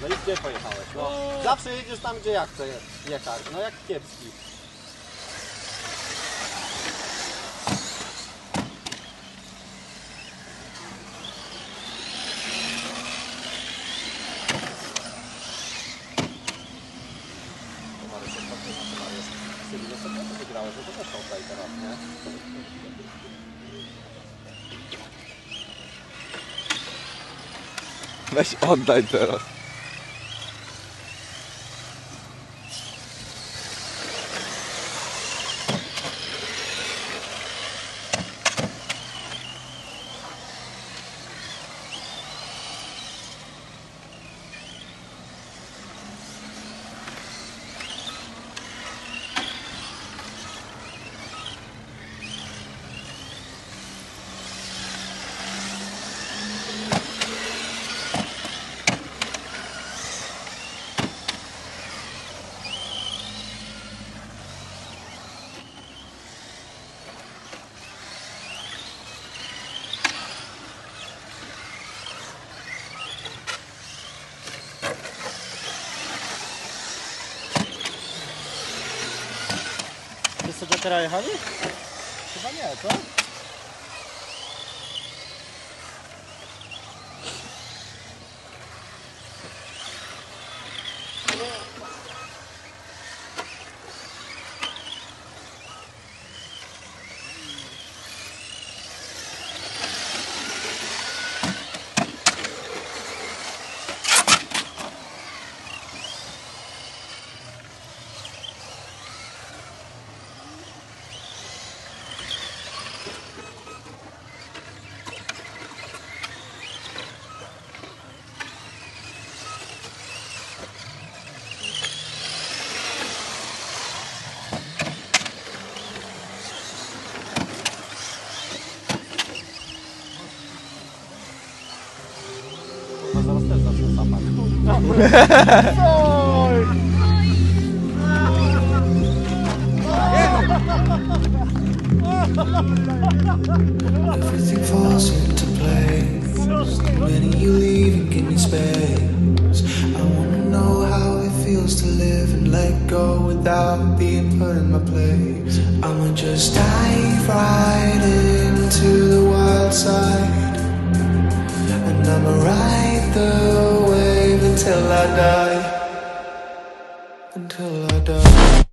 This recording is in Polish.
No i gdzie pojechałeś? No, zawsze jedziesz tam, gdzie ja chcę je- jechać. No jak kiepski. Weź oddaj teraz. Do teraz jechali? Chyba nie, co? Ha ha ha! Everything falls into place. When are you leaving? Give me space. I wanna know how it feels to live and let go without being put in my place. I'ma just dive right into the wild side, and I'ma ride the wave until I die. Until I die.